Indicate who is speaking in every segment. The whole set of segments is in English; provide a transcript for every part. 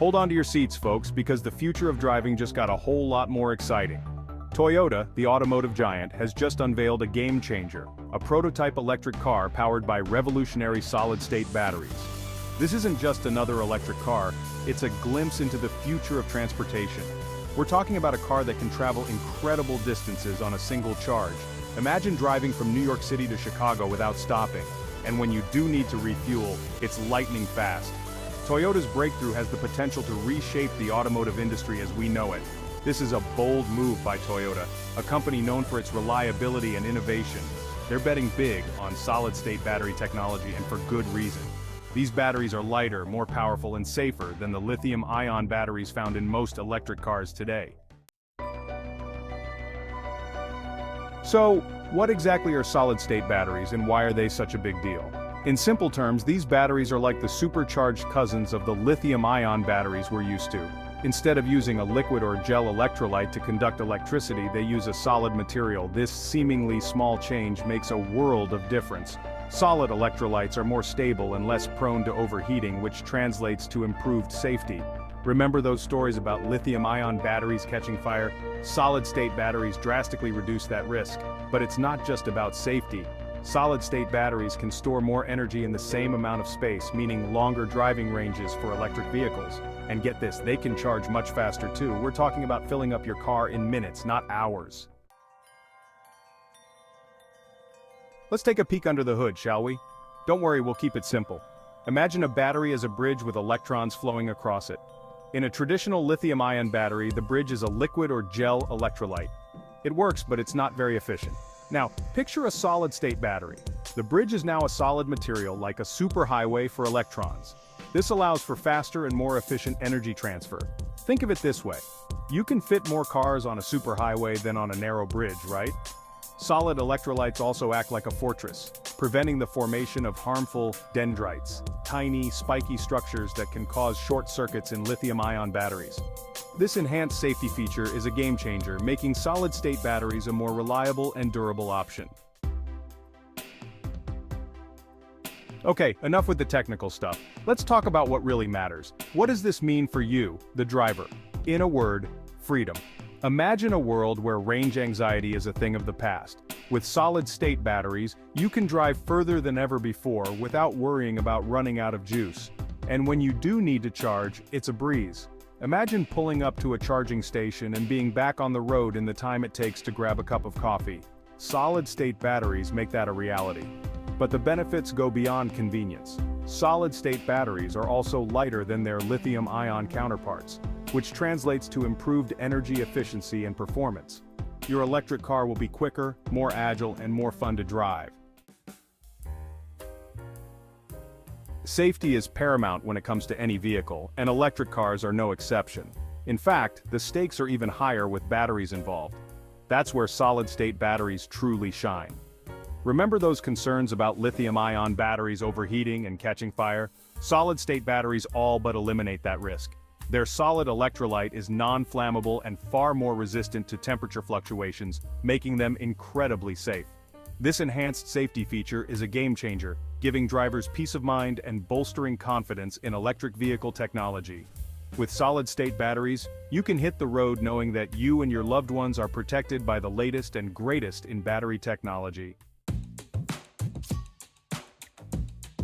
Speaker 1: Hold on to your seats, folks, because the future of driving just got a whole lot more exciting. Toyota, the automotive giant, has just unveiled a game changer, a prototype electric car powered by revolutionary solid-state batteries. This isn't just another electric car, it's a glimpse into the future of transportation. We're talking about a car that can travel incredible distances on a single charge. Imagine driving from New York City to Chicago without stopping, and when you do need to refuel, it's lightning fast. Toyota's breakthrough has the potential to reshape the automotive industry as we know it. This is a bold move by Toyota, a company known for its reliability and innovation. They're betting big on solid-state battery technology and for good reason. These batteries are lighter, more powerful and safer than the lithium-ion batteries found in most electric cars today. So, what exactly are solid-state batteries and why are they such a big deal? In simple terms, these batteries are like the supercharged cousins of the lithium-ion batteries we're used to. Instead of using a liquid or gel electrolyte to conduct electricity they use a solid material. This seemingly small change makes a world of difference. Solid electrolytes are more stable and less prone to overheating which translates to improved safety. Remember those stories about lithium-ion batteries catching fire? Solid-state batteries drastically reduce that risk. But it's not just about safety. Solid-state batteries can store more energy in the same amount of space, meaning longer driving ranges for electric vehicles. And get this, they can charge much faster too. We're talking about filling up your car in minutes, not hours. Let's take a peek under the hood, shall we? Don't worry, we'll keep it simple. Imagine a battery as a bridge with electrons flowing across it. In a traditional lithium-ion battery, the bridge is a liquid or gel electrolyte. It works, but it's not very efficient. Now, picture a solid-state battery. The bridge is now a solid material like a superhighway for electrons. This allows for faster and more efficient energy transfer. Think of it this way. You can fit more cars on a superhighway than on a narrow bridge, right? Solid electrolytes also act like a fortress, preventing the formation of harmful dendrites, tiny, spiky structures that can cause short circuits in lithium-ion batteries. This enhanced safety feature is a game-changer, making solid-state batteries a more reliable and durable option. Okay, enough with the technical stuff. Let's talk about what really matters. What does this mean for you, the driver? In a word, freedom. Imagine a world where range anxiety is a thing of the past. With solid-state batteries, you can drive further than ever before without worrying about running out of juice. And when you do need to charge, it's a breeze. Imagine pulling up to a charging station and being back on the road in the time it takes to grab a cup of coffee. Solid-state batteries make that a reality. But the benefits go beyond convenience. Solid-state batteries are also lighter than their lithium-ion counterparts, which translates to improved energy efficiency and performance. Your electric car will be quicker, more agile, and more fun to drive. Safety is paramount when it comes to any vehicle, and electric cars are no exception. In fact, the stakes are even higher with batteries involved. That's where solid-state batteries truly shine. Remember those concerns about lithium-ion batteries overheating and catching fire? Solid-state batteries all but eliminate that risk. Their solid electrolyte is non-flammable and far more resistant to temperature fluctuations, making them incredibly safe. This enhanced safety feature is a game-changer, giving drivers peace of mind and bolstering confidence in electric vehicle technology. With solid-state batteries, you can hit the road knowing that you and your loved ones are protected by the latest and greatest in battery technology.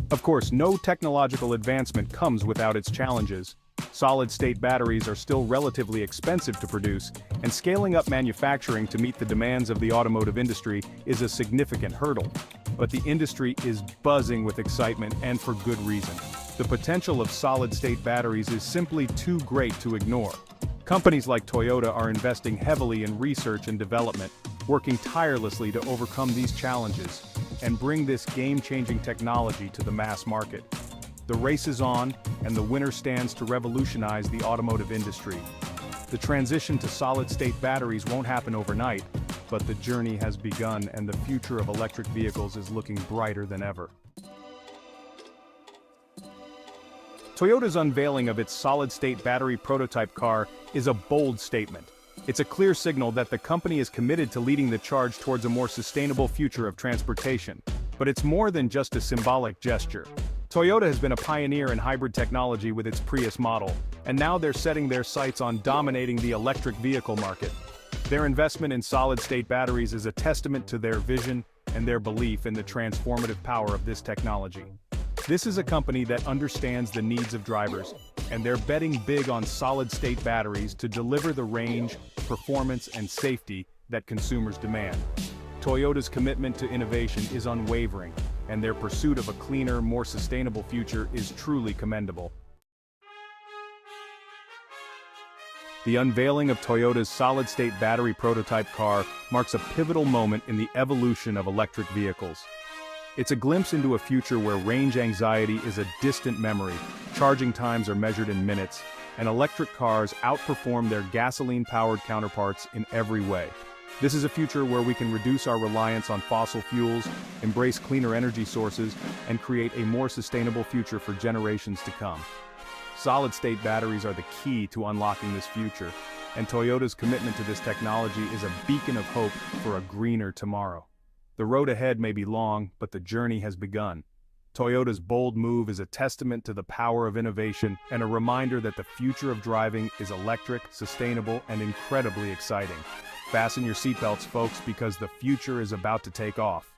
Speaker 1: Of course, no technological advancement comes without its challenges. Solid-state batteries are still relatively expensive to produce, and scaling up manufacturing to meet the demands of the automotive industry is a significant hurdle. But the industry is buzzing with excitement and for good reason. The potential of solid-state batteries is simply too great to ignore. Companies like Toyota are investing heavily in research and development, working tirelessly to overcome these challenges and bring this game-changing technology to the mass market. The race is on, and the winner stands to revolutionize the automotive industry. The transition to solid-state batteries won't happen overnight, but the journey has begun and the future of electric vehicles is looking brighter than ever. Toyota's unveiling of its solid-state battery prototype car is a bold statement. It's a clear signal that the company is committed to leading the charge towards a more sustainable future of transportation. But it's more than just a symbolic gesture. Toyota has been a pioneer in hybrid technology with its Prius model, and now they're setting their sights on dominating the electric vehicle market. Their investment in solid-state batteries is a testament to their vision and their belief in the transformative power of this technology. This is a company that understands the needs of drivers, and they're betting big on solid-state batteries to deliver the range, performance and safety that consumers demand. Toyota's commitment to innovation is unwavering, and their pursuit of a cleaner, more sustainable future is truly commendable. The unveiling of Toyota's solid-state battery prototype car marks a pivotal moment in the evolution of electric vehicles. It's a glimpse into a future where range anxiety is a distant memory, charging times are measured in minutes, and electric cars outperform their gasoline-powered counterparts in every way. This is a future where we can reduce our reliance on fossil fuels, embrace cleaner energy sources, and create a more sustainable future for generations to come. Solid-state batteries are the key to unlocking this future, and Toyota's commitment to this technology is a beacon of hope for a greener tomorrow. The road ahead may be long, but the journey has begun. Toyota's bold move is a testament to the power of innovation and a reminder that the future of driving is electric, sustainable, and incredibly exciting. Fasten your seatbelts, folks, because the future is about to take off.